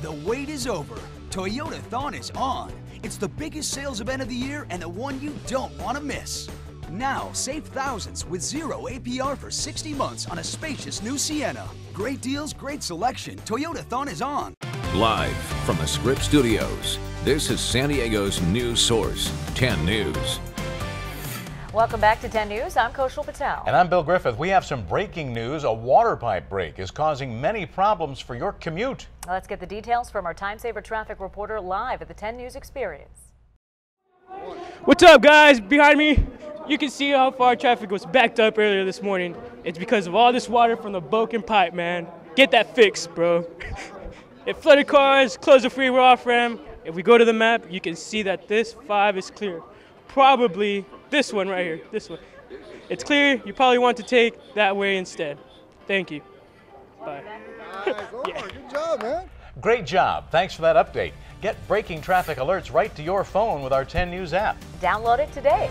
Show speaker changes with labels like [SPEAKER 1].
[SPEAKER 1] The wait is over. Toyota Thon is on. It's the biggest sales event of the year and the one you don't want to miss. Now, save thousands with zero APR for 60 months on a spacious new Sienna. Great deals, great selection. Toyotathon is on.
[SPEAKER 2] Live from the Scripps Studios, this is San Diego's news source, 10 News.
[SPEAKER 3] Welcome back to 10 News. I'm Koshal Patel.
[SPEAKER 4] And I'm Bill Griffith. We have some breaking news. A water pipe break is causing many problems for your commute.
[SPEAKER 3] Let's get the details from our time saver traffic reporter live at the 10 News Experience.
[SPEAKER 5] What's up, guys? Behind me, you can see how far traffic was backed up earlier this morning. It's because of all this water from the broken pipe, man. Get that fixed, bro. it flooded cars, closed the freeway off ramp. If we go to the map, you can see that this 5 is clear. Probably this one right here, this one. It's clear, you probably want to take that way instead. Thank you. Bye.
[SPEAKER 6] yeah. Good job, man.
[SPEAKER 4] Great job. Thanks for that update. Get breaking traffic alerts right to your phone with our 10 News app.
[SPEAKER 3] Download it today.